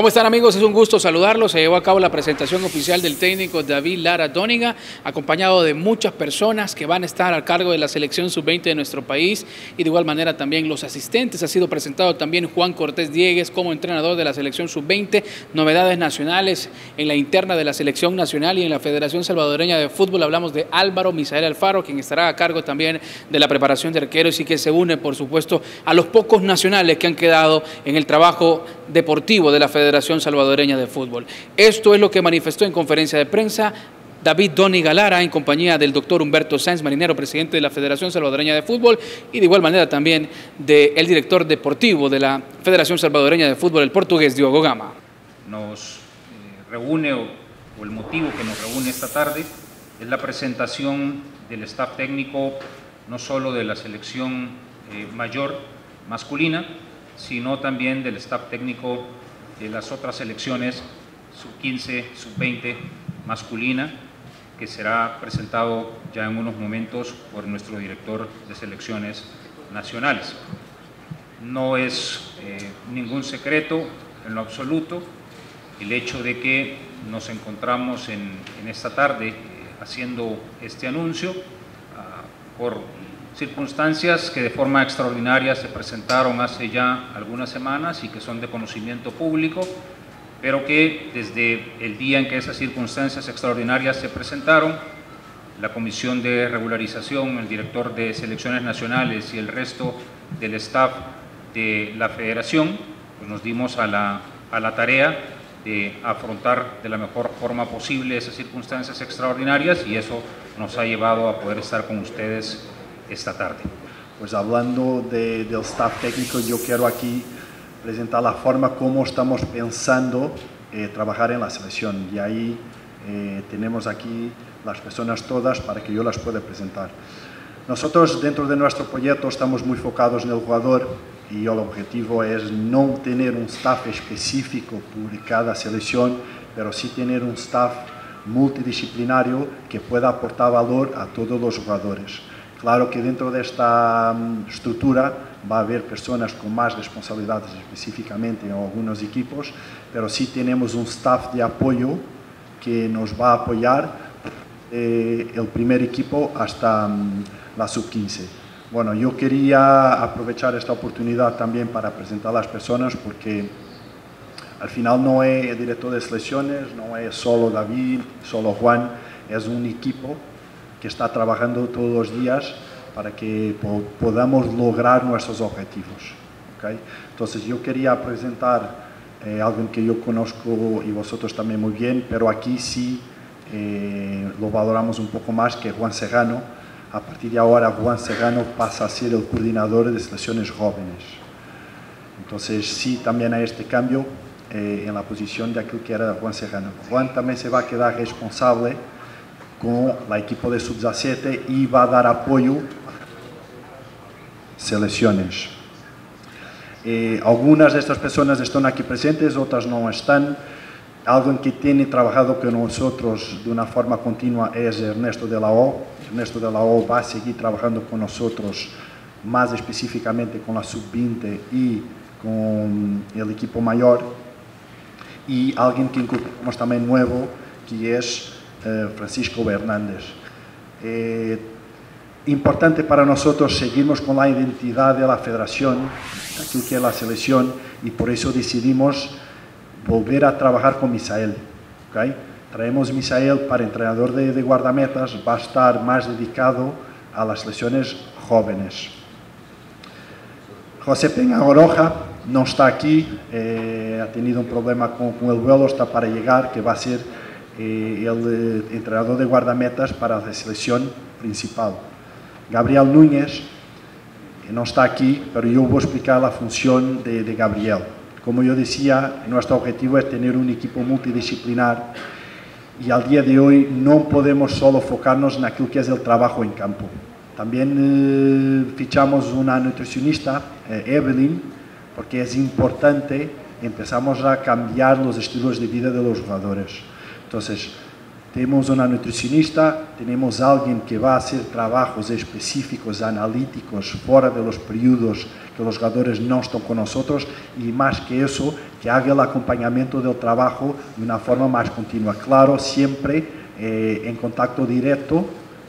¿Cómo están amigos? Es un gusto saludarlos. Se llevó a cabo la presentación oficial del técnico David Lara Dóniga, acompañado de muchas personas que van a estar al cargo de la selección sub-20 de nuestro país y de igual manera también los asistentes. Ha sido presentado también Juan Cortés Diegues como entrenador de la selección sub-20, novedades nacionales en la interna de la selección nacional y en la Federación Salvadoreña de Fútbol. Hablamos de Álvaro Misael Alfaro, quien estará a cargo también de la preparación de arqueros y que se une, por supuesto, a los pocos nacionales que han quedado en el trabajo deportivo de la Federación Salvadoreña de Fútbol. Esto es lo que manifestó en conferencia de prensa David Doni Galara, en compañía del doctor Humberto Sáenz Marinero, presidente de la Federación Salvadoreña de Fútbol, y de igual manera también del director deportivo de la Federación Salvadoreña de Fútbol, el portugués Diogo Gama. Nos eh, reúne, o, el motivo que nos reúne esta tarde, es la presentación del staff técnico, no solo de la selección eh, mayor masculina, sino también del staff técnico de las otras selecciones, sub-15, sub-20 masculina, que será presentado ya en unos momentos por nuestro director de selecciones nacionales. No es eh, ningún secreto en lo absoluto el hecho de que nos encontramos en, esta tarde eh, haciendo este anuncio ah, por circunstancias que de forma extraordinaria se presentaron hace ya algunas semanas y que son de conocimiento público, pero que desde el día en que esas circunstancias extraordinarias se presentaron, la Comisión de Regularización, el director de Selecciones Nacionales y el resto del staff de la Federación, pues nos dimos a la, a la tarea de afrontar de la mejor forma posible esas circunstancias extraordinarias y eso nos ha llevado a poder estar con ustedes esta tarde. Pues hablando de, del staff técnico, yo quiero aquí presentar la forma como estamos pensando eh, trabajar en la selección y ahí eh, tenemos aquí las personas todas para que yo las pueda presentar. Nosotros dentro de nuestro proyecto estamos muy enfocados en el jugador y el objetivo es no tener un staff específico por cada selección, pero sí tener un staff multidisciplinario que pueda aportar valor a todos los jugadores. Claro que dentro de esta mm, estructura va a haber personas con más responsabilidades específicamente en algunos equipos, pero sí tenemos un staff de apoyo que nos va a apoyar eh, el primer equipo hasta mm, la sub-15. Bueno, yo quería aprovechar esta oportunidad también para presentar a las personas porque al final no es director de selecciones, no es solo David, solo Juan, es un equipo que está trabajando todos los días para que podamos lograr nuestros objetivos. ¿okay? Entonces yo quería presentar eh, algo que yo conozco y vosotros también muy bien, pero aquí sí eh, lo valoramos un poco más que Juan Serrano. A partir de ahora Juan Serrano pasa a ser el coordinador de selecciones jóvenes. Entonces sí también hay este cambio eh, en la posición de aquel que era Juan Serrano. Juan también se va a quedar responsable con el equipo de sub-17 y va a dar apoyo selecciones. Eh, algunas de estas personas están presentes, otras no están. Alguien que tiene trabajado con nosotros de una forma continua es Ernesto de la O. Ernesto de la O va a seguir trabajando con nosotros más específicamente con la sub-20 y con el equipo mayor. Y alguien que incorporamos también nuevo, que eh, Francisco Hernández. Eh, importante para nosotros seguimos con la identidad de la federación, aquí que es la selección, y por eso decidimos volver a trabajar con Misael. Traemos Misael para entrenador de, guardametas, va a estar más dedicado a las selecciones jóvenes. José Peña Oroja no está aquí, eh, ha tenido un problema con, con el vuelo, está para llegar, que va a ser eh, el entrenador de guardametas para la selección principal. Gabriel Núñez no está aquí, pero yo voy a explicar la función de, Gabriel. Como yo decía, nuestro objetivo es tener un equipo multidisciplinar y al día de hoy no podemos solo enfocarnos en aquello que es el trabajo en campo. También eh, fichamos una nutricionista, eh, Evelyn, porque es importante, empezamos a cambiar los estilos de vida de los jugadores. Entonces, Tenemos una nutricionista, tenemos alguien que va a hacer trabajos específicos, analíticos, fuera de los periodos que los jugadores no están con nosotros y más que eso, que haga el acompañamiento del trabajo de una forma más continua. Claro, siempre eh, en contacto directo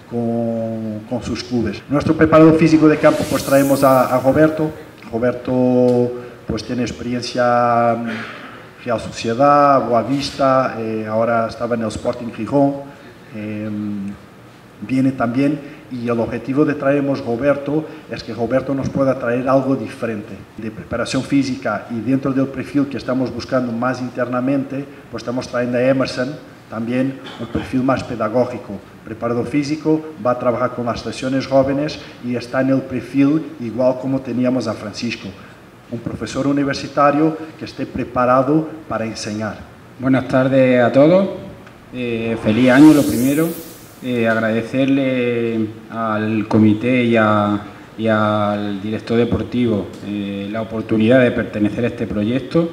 con, con, sus clubes. Nuestro preparador físico de campo, pues traemos a, a Roberto. Roberto pues tiene experiencia Real Sociedad, Boavista, eh, ahora estaba en el Sporting Gijón, eh, viene también y el objetivo de traernos Roberto es que Roberto nos pueda traer algo diferente de preparación física y dentro del perfil que estamos buscando más internamente, pues estamos trayendo a Emerson también un perfil más pedagógico. Preparador físico, va a trabajar con las sesiones jóvenes y está en el perfil igual como teníamos a Francisco un profesor universitario que esté preparado para enseñar. Buenas tardes a todos, eh, feliz año lo primero, eh, agradecerle al comité y, al director deportivo eh, la oportunidad de pertenecer a este proyecto.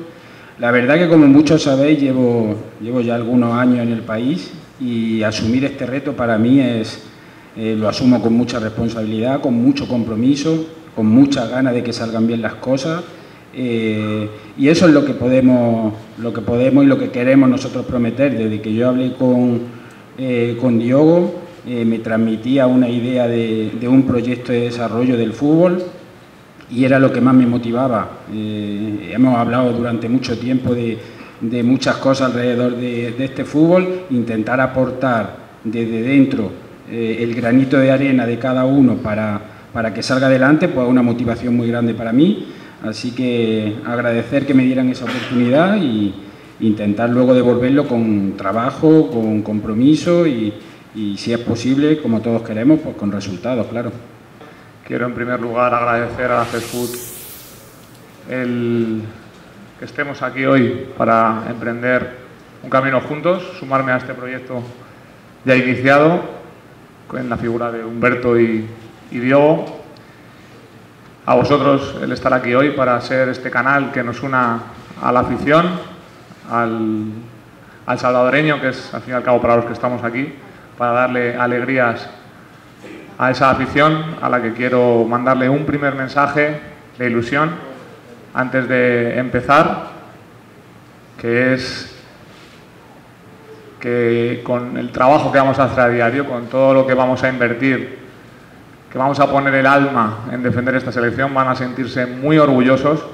La verdad que como muchos sabéis llevo, llevo ya algunos años en el país y asumir este reto para mí es, lo asumo con mucha responsabilidad, con mucho compromiso, con muchas ganas de que salgan bien las cosas. Eh, y eso es lo que, podemos, lo que podemos y lo que queremos nosotros prometer. Desde que yo hablé con, eh, con Diogo, eh, me transmitía una idea de, un proyecto de desarrollo del fútbol y era lo que más me motivaba. hemos hablado durante mucho tiempo de, de muchas cosas alrededor de, de, este fútbol, intentar aportar desde dentro el granito de arena de cada uno para para que salga adelante, pues una motivación muy grande para mí. Así que agradecer que me dieran esa oportunidad y intentar luego devolverlo con trabajo, con compromiso y, si es posible, como todos queremos, pues con resultados, claro. Quiero en primer lugar agradecer a FESFUT el que estemos aquí hoy para emprender un camino juntos, sumarme a este proyecto ya iniciado en la figura de Humberto y, y Diego, a vosotros el estar aquí hoy para ser este canal que nos una a la afición, al, al salvadoreño, que es al fin y al cabo para los que estamos aquí, para darle alegrías a esa afición a la que quiero mandarle un primer mensaje de ilusión antes de empezar, que es que con el trabajo que vamos a hacer a diario, con todo lo que vamos a invertir que vamos a poner el alma en defender esta selección, van a sentirse muy orgullosos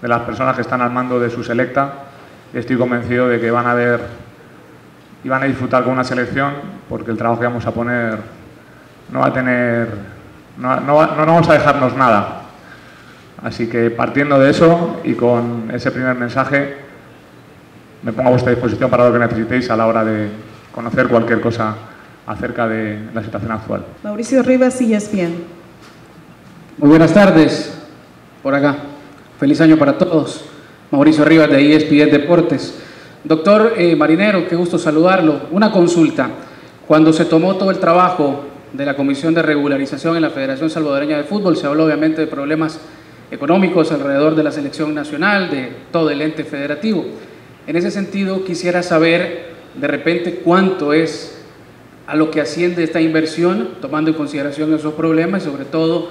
de las personas que están al mando de su selecta estoy convencido de que van a ver y van a disfrutar con una selección porque el trabajo que vamos a poner no va a tener, no, no, vamos a dejarnos nada. Así que partiendo de eso y con ese primer mensaje, me pongo a vuestra disposición para lo que necesitéis a la hora de conocer cualquier cosa acerca de la situación actual. Mauricio Rivas, ESPN. Muy buenas tardes, por acá. Feliz año para todos. Mauricio Rivas de ESPN Deportes. Doctor eh, Marinero, qué gusto saludarlo. Una consulta. Cuando se tomó todo el trabajo de la Comisión de Regularización en la Federación Salvadoreña de Fútbol, se habló obviamente de problemas económicos alrededor de la selección nacional, de todo el ente federativo. En ese sentido, quisiera saber de repente cuánto es a lo que asciende esta inversión, tomando en consideración esos problemas y sobre todo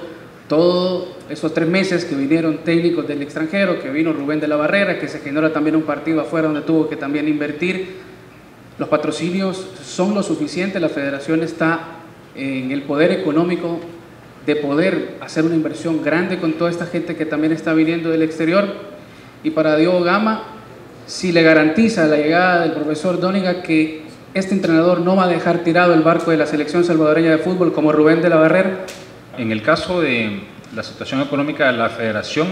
todos esos tres meses que vinieron técnicos del extranjero, que vino Rubén de la Barrera, que se generó también un partido afuera donde tuvo que también invertir. Los patrocinios son lo suficiente, la federación está en el poder económico de poder hacer una inversión grande con toda esta gente que también está viniendo del exterior. Y para Diego Gama, si le garantiza la llegada del profesor Dóniga que este entrenador no va a dejar tirado el barco de la selección salvadoreña de fútbol como Rubén de la Barrera? En el caso de la situación económica de la federación,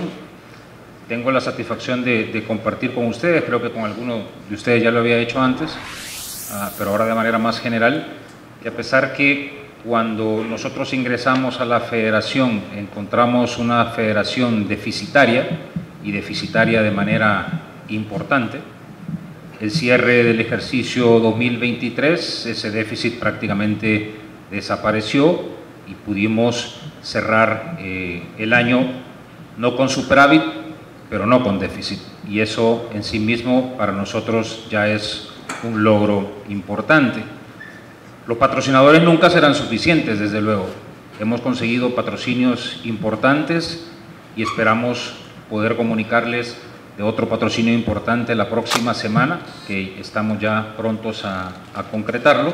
tengo la satisfacción de, compartir con ustedes, creo que con alguno de ustedes ya lo había hecho antes, ah, pero ahora de manera más general, que a pesar que cuando nosotros ingresamos a la federación encontramos una federación deficitaria y deficitaria de manera importante, el cierre del ejercicio 2023, ese déficit prácticamente desapareció y pudimos cerrar eh, el año no con superávit, pero no con déficit. Y eso en sí mismo para nosotros ya es un logro importante. Los patrocinadores nunca serán suficientes, desde luego. Hemos conseguido patrocinios importantes y esperamos poder comunicarles de otro patrocinio importante la próxima semana, que estamos ya prontos a, concretarlo.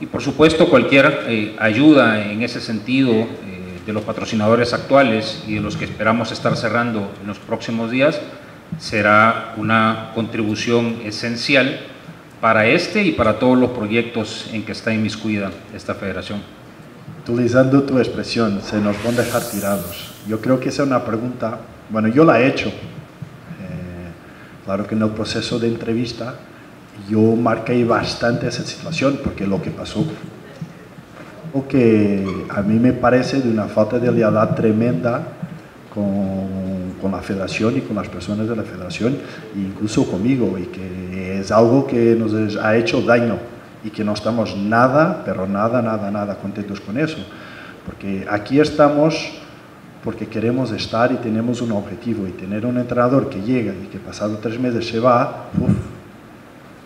Y por supuesto cualquier eh, ayuda en ese sentido eh, de los patrocinadores actuales y de los que esperamos estar cerrando en los próximos días será una contribución esencial para este y para todos los proyectos en que está inmiscuida esta federación. Utilizando tu expresión, se nos van a dejar tirados. Yo creo que esa es una pregunta, bueno, yo la he hecho. Claro que en el proceso de entrevista yo marqué bastante esa situación porque lo que pasó o que a mí me parece de una falta de lealtad tremenda con, con, la federación y con las personas de la federación, incluso conmigo, y que es algo que nos ha hecho daño y que no estamos nada, pero nada, nada, nada contentos con eso. Porque aquí estamos porque queremos estar y tenemos un objetivo y tener un entrenador que llega y que pasado tres meses se va,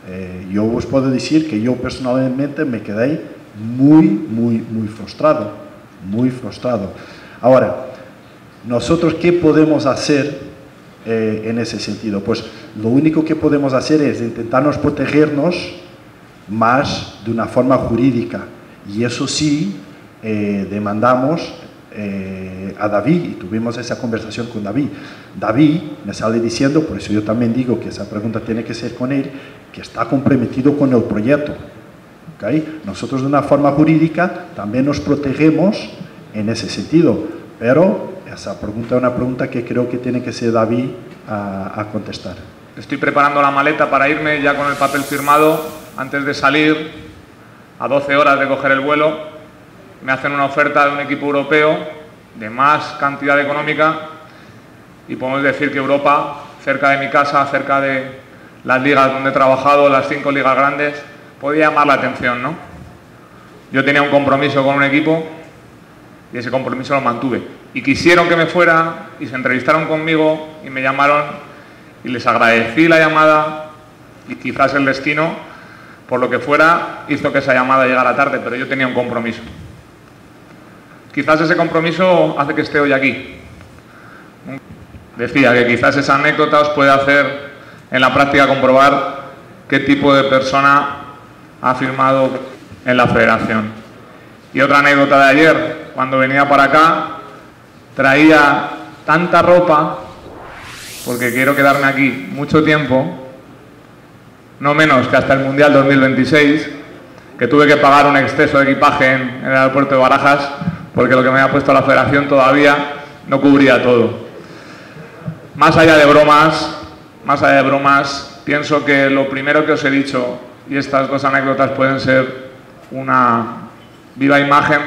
eh, yo os puedo decir que yo personalmente me quedé muy, muy, muy frustrado, muy frustrado. Ahora, nosotros, ¿qué podemos hacer eh, en ese sentido? Pues lo único que podemos hacer es intentarnos protegernos más de una forma jurídica. Y eso sí, eh, demandamos eh, a David y tuvimos esa conversación con David. David me sale diciendo, por eso yo también digo que esa pregunta tiene que ser con él, que está comprometido con el proyecto. ¿okay? Nosotros de una forma jurídica también nos protegemos en ese sentido, pero esa pregunta es una pregunta que creo que tiene que ser David a, contestar. Estoy preparando la maleta para irme ya con el papel firmado. Antes de salir, a 12 horas de coger el vuelo, me hacen una oferta de un equipo europeo de más cantidad económica y podemos decir que Europa, cerca de mi casa, cerca de las ligas donde he trabajado, las cinco ligas grandes, podía llamar la atención, ¿no? Yo tenía un compromiso con un equipo y ese compromiso lo mantuve y quisieron que me fuera y se entrevistaron conmigo y me llamaron y les agradecí la llamada y quizás el destino, por lo que fuera, hizo que esa llamada llegara tarde, pero yo tenía un compromiso. Quizás ese compromiso hace que esté hoy aquí. Decía que quizás esa anécdota os puede hacer en la práctica comprobar qué tipo de persona ha firmado en la federación. Y otra anécdota de ayer, cuando venía para acá, traía tanta ropa, porque quiero quedarme aquí mucho tiempo, no menos que hasta el Mundial 2026, que tuve que pagar un exceso de equipaje en, el aeropuerto de Barajas, porque lo que me había puesto la federación todavía no cubría todo. Más allá de bromas, más allá de bromas, pienso que lo primero que os he dicho, y estas dos anécdotas pueden ser una viva imagen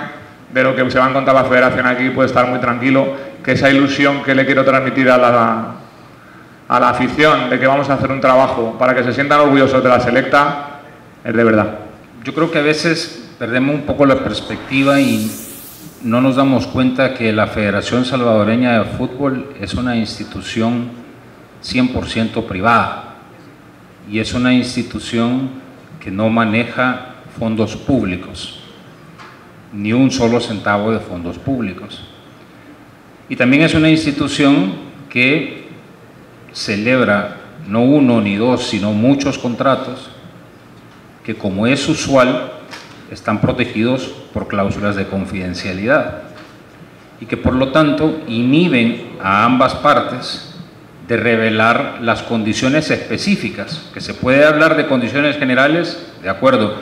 de lo que se va a encontrar la federación aquí puede estar muy tranquilo, que esa ilusión que le quiero transmitir a la, a la afición de que vamos a hacer un trabajo para que se sientan orgullosos de la selecta, es de verdad. Yo creo que a veces perdemos un poco la perspectiva y no nos damos cuenta que la Federación Salvadoreña de Fútbol es una institución 100% privada y es una institución que no maneja fondos públicos ni un solo centavo de fondos públicos. Y también es una institución que celebra no uno ni dos, sino muchos contratos que como es usual están protegidos por cláusulas de confidencialidad y que por lo tanto inhiben a ambas partes de revelar las condiciones específicas, que se puede hablar de condiciones generales, de acuerdo,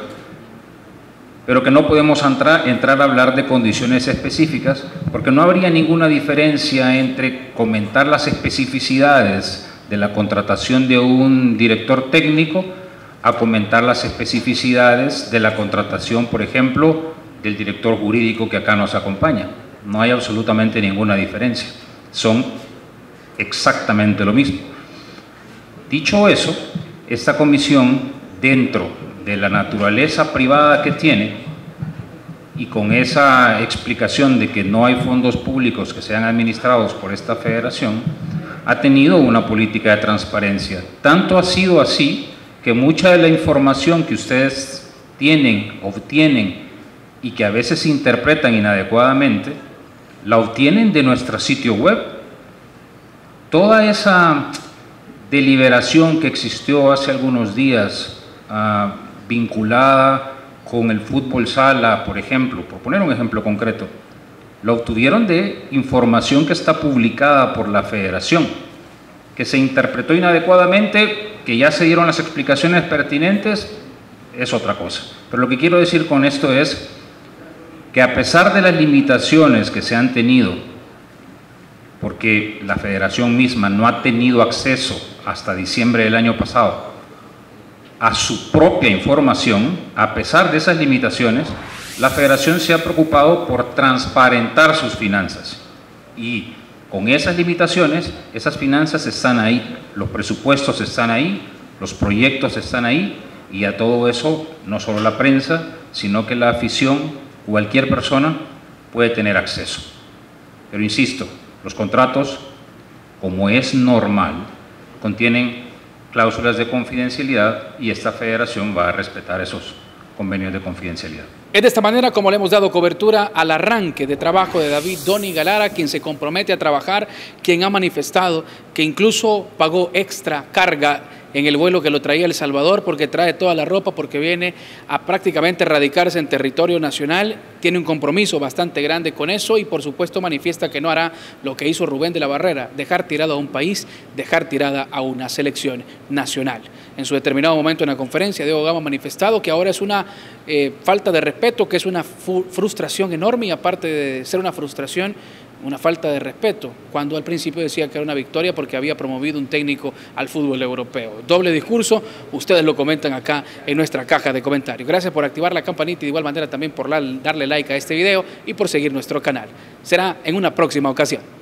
pero que no podemos entrar, a hablar de condiciones específicas, porque no habría ninguna diferencia entre comentar las especificidades de la contratación de un director técnico a comentar las especificidades de la contratación, por ejemplo, del director jurídico que acá nos acompaña. No hay absolutamente ninguna diferencia. Son exactamente lo mismo. Dicho eso, esta comisión, dentro de la naturaleza privada que tiene y con esa explicación de que no hay fondos públicos que sean administrados por esta federación, ha tenido una política de transparencia. Tanto ha sido así que mucha de la información que ustedes tienen, obtienen y que a veces interpretan inadecuadamente, la obtienen de nuestro sitio web. Toda esa deliberación que existió hace algunos días ah, vinculada con el fútbol sala, por ejemplo, por poner un ejemplo concreto, lo obtuvieron de información que está publicada por la federación, que se interpretó inadecuadamente, que ya se dieron las explicaciones pertinentes, es otra cosa. Pero lo que quiero decir con esto es que a pesar de las limitaciones que se han tenido, porque la federación misma no ha tenido acceso hasta diciembre del año pasado a su propia información, a pesar de esas limitaciones, la federación se ha preocupado por transparentar sus finanzas. Y con esas limitaciones, esas finanzas están ahí, los presupuestos están ahí, los proyectos están ahí, y a todo eso no solo la prensa, sino que la afición, cualquier persona puede tener acceso. Pero insisto, los contratos, como es normal, contienen cláusulas de confidencialidad y esta federación va a respetar esos convenios de confidencialidad. Es de esta manera como le hemos dado cobertura al arranque de trabajo de David Doni Galara, quien se compromete a trabajar, quien ha manifestado que incluso pagó extra carga en el vuelo que lo traía El Salvador porque trae toda la ropa, porque viene a prácticamente radicarse en territorio nacional, tiene un compromiso bastante grande con eso y por supuesto manifiesta que no hará lo que hizo Rubén de la Barrera, dejar tirado a un país, dejar tirada a una selección nacional. En su determinado momento en la conferencia, Diego Gama ha manifestado que ahora es una eh, falta de respeto, que es una frustración enorme y aparte de ser una frustración, una falta de respeto, cuando al principio decía que era una victoria porque había promovido un técnico al fútbol europeo. Doble discurso, ustedes lo comentan acá en nuestra caja de comentarios. Gracias por activar la campanita y de igual manera también por darle like a este video y por seguir nuestro canal. Será en una próxima ocasión.